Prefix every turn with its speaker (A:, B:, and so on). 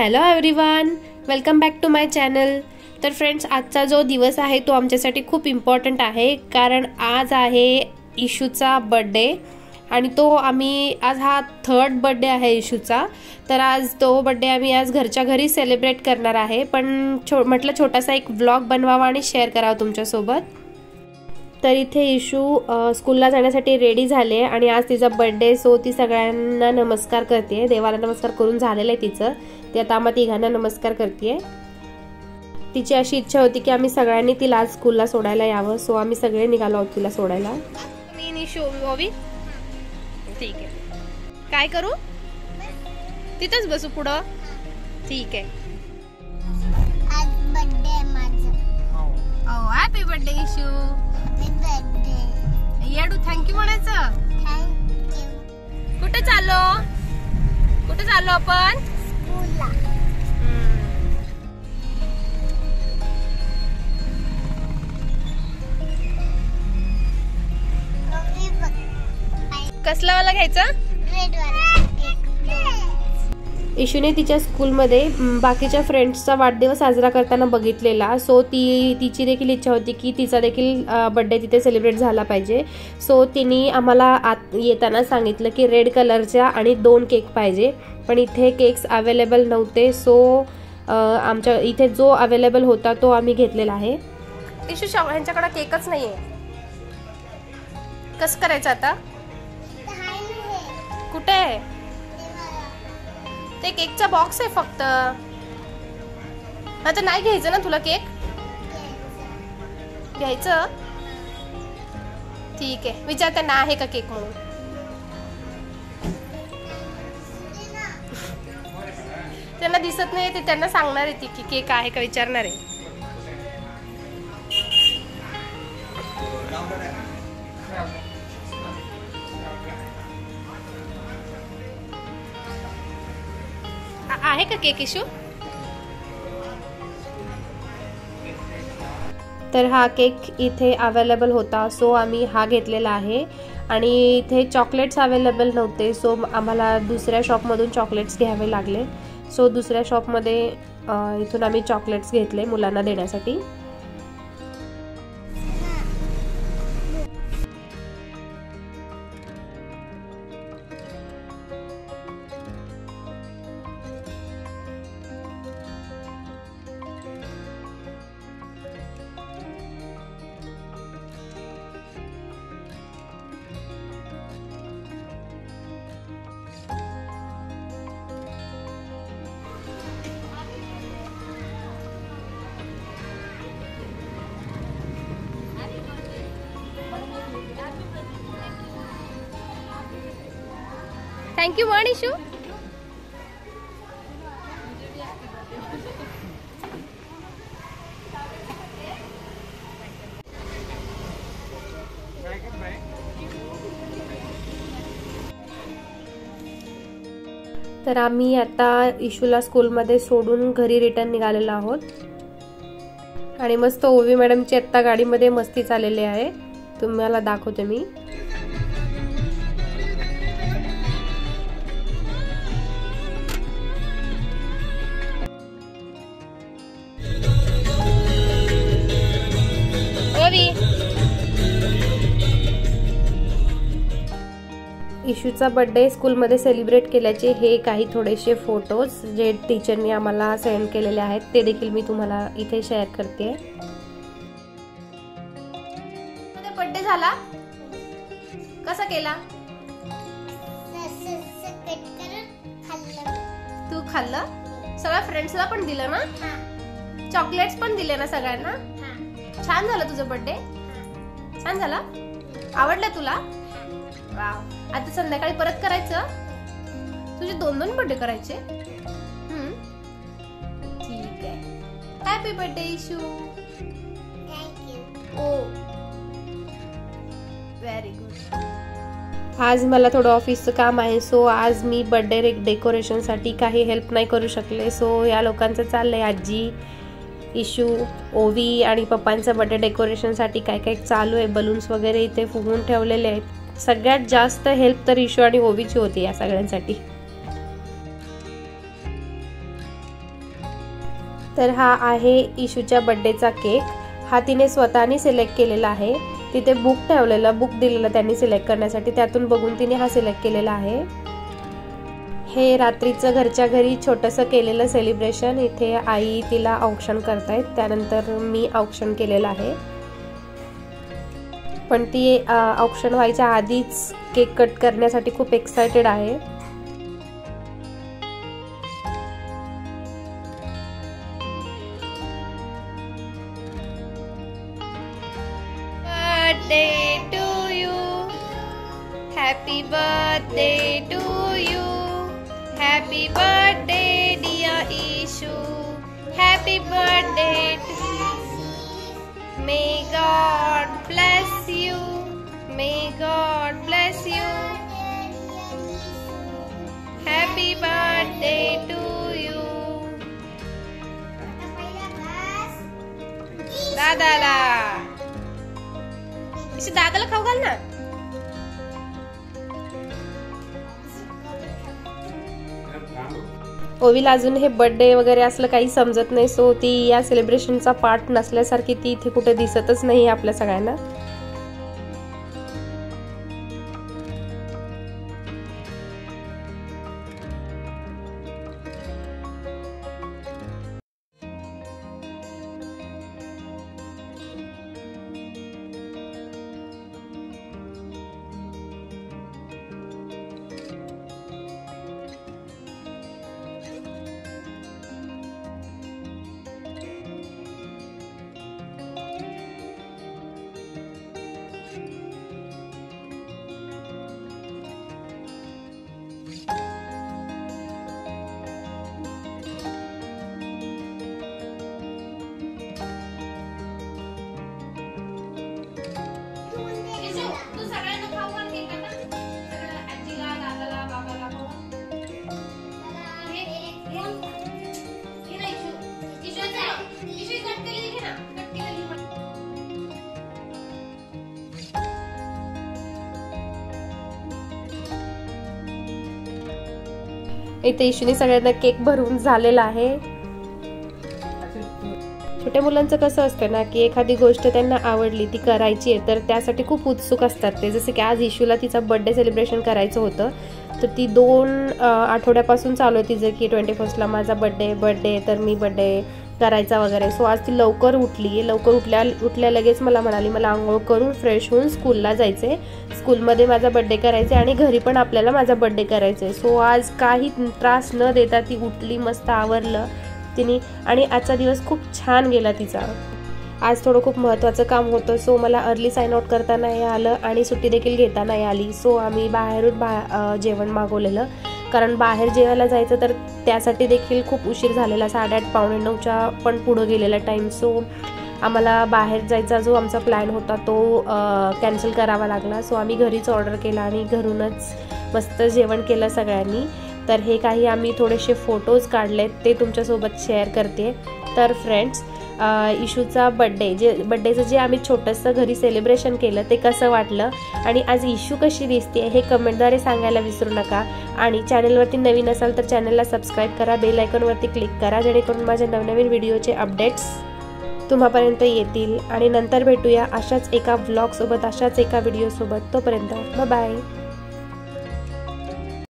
A: Hello everyone welcome back to my channel तर friends आजचा जो दिवस आहे तो आमच्यासाठी खूप इम्पॉर्टंट आहे कारण आज आहे इशूचा बड्डे आणि तो आम्ही आज हा थर्ड बड्डे आहे इशूचा तर आज तो बड्डे आम्ही आज घरच्या घरी सेलिब्रेट करणार आहे. पण छो म्हटलं छोटासा एक व्लॉग बनवावा आणि शेअर करावा तुमच्यासोबत. तर इथे इशू स्कूलला जाण्यासाठी रेडी झाले आणि आज तिचा बर्थडे सो ती सगळ्यांना नमस्कार करते. देवाला नमस्कार करून झालेलं आहे तिचं. ती आता आम्हा तिघांना नमस्कार करते तिची अशी इच्छा होती की आम्ही सगळ्यांनी तिला आज स्कूलला सोडायला यावं सो आम्ही सगळे निघालो आहोत तिला सोडायला. मी निशू ओवी ठीक आहे. काय करू? तिथंच बसू पुढं. ठीक आहे.
B: आज बर्थडे आहे माझं.
A: ओ हॅपी बर्थडे इशू येडू थँक्यू म्हणायचं. कुठे चाललो? कुठे चाललो आपण? कसला वाला घ्यायचा?
B: रेड वाला. केक
A: इशूने तिच्या स्कूलमध्ये म, बाकीच्या फ्रेंड्सचा वाढदिवस साजरा करताना बघितलेला. सो ती तिची देखील इच्छा होती की तिचा देखील बड्डे तिथे सेलिब्रेट झाला पाहिजे. सो तिने आम्हाला आत येताना सांगितलं की रेड कलरच्या आणि दोन केक पाहिजे. पण इथे केक्स अवेलेबल नव्हते. सो आमच्या इथे जो अवेलेबल होता तो आम्ही घेतलेला आहे. इशू ह्यांच्याकडे केकच नाही आहे कसं करायचं आता? कुठे आहे? ते केकचा बॉक्स आहे फक्त. आता नाही घ्यायचं ना तुला केक? घ्यायचं? ठीक आहे. विचार त्यांना आहे का केक म्हणून? त्यांना दिसत नाही ते त्यांना सांगणार आहे ती की केक आहे का विचारणार आहे. आहे का केक इशू? तर हा केक इथे अवेलेबल होता सो आम्ही हा घेतलेला आहे. आणि इथे चॉकलेट्स अवेलेबल नव्हते सो आम्हाला दुसऱ्या शॉपमधून चॉकलेट्स घ्यावे लागले. सो दुसऱ्या शॉपमध्ये इथून आम्ही चॉकलेट्स घेतले मुलांना देण्यासाठी. थँक्यू म्हण इशू तर आम्ही आता इशूला स्कूलमध्ये सोडून घरी रिटर्न निघालेलो आहोत. आणि मस्त ओवी मॅडमची आत्ता गाडीमध्ये मस्ती चाललेली आहे. तुम्हाला दाखवते मी. ओवी इशूचा बर्थडे स्कूलमध्ये सेलिब्रेट केल्याचे हे काही थोडेसे फोटोज जे टीचरनी आम्हाला सेंड केलेले आहेत ते देखील मी तुम्हाला इथे शेअर करते. बर्थडे झाला? कसा केला?
B: कट करून खाल्लं
A: तू खाल्लं? सगळ्या फ्रेंड्सला पण दिलं ना?
B: हा.
A: चॉकलेट्स पण दिले ना सगळ्यांना? छान झालं तुझं बर्थडे छान झाला? आवडला तुला? वाव आता संध्याकाळी परत करायचं? तुझे दोन दोन बर्थडे करायचे. ठीक आहे. Happy birthday Ishu oh very good आज मला थोडं ऑफिसचं काम आहे सो आज मी बर्थडे डेकोरेशनसाठी काही हेल्प नाही करू शकले. सो या लोकांचं चाललंय आजी. इशू ओवी आणि पप्पांचं बर्थडे डेकोरेशनसाठी काय काय चालू आहे बलून्स वगैरे इथे फुगून ठेवलेले आहेत. सगळ्यात जास्त हेल्प तर इशू आणि ओवीची होती या सगळ्यांसाठी. तर हा आहे इशूच्या बड्डेचा केक हा तिने स्वतःने सिलेक्ट केलेला आहे. तिथे बुक ठेवलेलं बुक दिलेलं त्यांनी सिलेक्ट करण्यासाठी. त्यातून बघून तिने हा सिलेक्ट केलेला आहे. हे रात्रीचं घरच्या घरी छोटंसं केलेलं सेलिब्रेशन इथे आई तिला औक्षण करतायत. त्यानंतर मी औक्षण केलेलं आहे. पण ती औक्षण व्हायच्या आधीच केक कट करण्यासाठी खूप एक्सायटेड आहे. Birthday to you. Happy birthday to happy birthday dear Ishu happy birthday may God bless you may God bless you happy birthday to you दादाला. इसे दादाला खाऊ ना ओवीला अजून हे बर्थडे वगैरे असलं काही समजत नाही. सो ती या सेलिब्रेशनचा पार्ट नसल्यासारखी ती इथे कुठे दिसतच नाही आपल्या सगळ्यांना. इथे इशूने सगळ्यांना केक भरून झालेला आहे. छोट्या मुलांचं कसं असतं ना की एखादी गोष्ट त्यांना आवडली ती करायची आहे तर त्यासाठी खूप उत्सुक असतात ते. जसं की आज इशूला तिचा बड्डे सेलिब्रेशन करायचं होतं तर ती दोन आठवड्यापासून चालू आहे तिचं की ट्वेंटी फर्स्टला माझा बड्डे बड्डे तर मी बड्डे करायचा वगैरे. सो आज ती लवकर उठली. लवकर उठल्या उठल्या लगेच मला म्हणाली मला आंघोळ करून फ्रेश होऊन स्कूलला जायचे स्कूलमध्ये माझा बड्डे करायचे आणि घरी पण आपल्याला माझा बड्डे करायचा सो आज काही त्रास न देता ती उठली मस्त आवरलं तिने आणि आजचा दिवस खूप छान गेला तिचा. आज थोडं खूप महत्त्वाचं काम होतं. सो मला अर्ली साईन आउट करता नाही आलं आणि सुट्टी देखील घेता नाही आली. सो आम्ही बाहेरून बा जेवण मागवलेलं. कारण बाहेर जेवायला जायचं तर त्यासाठी देखील खूप उशीर झालेला साडेआठ पावणे नऊच्या पण पुढं गेलेला टाईम सो आम्हाला बाहेर जायचा जो आमचा प्लॅन होता तो कॅन्सल करावा लागला. सो आम्ही घरीच ऑर्डर केला आणि घरूनच मस्त जेवण केलं सगळ्यांनी. तर हे काही आम्ही थोडेसे फोटोज काढलेत ते तुमच्यासोबत शेअर करते. तर फ्रेंड्स इशूचा बड्डे जे बड्डेचं जे आम्ही छोटंसं घरी सेलिब्रेशन केलं ते कसं वाटलं आणि आज इशू कशी दिसते हे कमेंटद्वारे सांगायला विसरू नका. आणि चॅनलवरती नवीन असाल तर चॅनलला सबस्क्राईब करा बेल आयकॉनवरती क्लिक करा जेणेकरून माझ्या नवनवीन व्हिडिओचे अपडेट्स तुम्हापर्यंत येतील. आणि नंतर भेटूया अशाच एका व्लॉगसोबत अशाच एका व्हिडिओसोबत तोपर्यंत बाय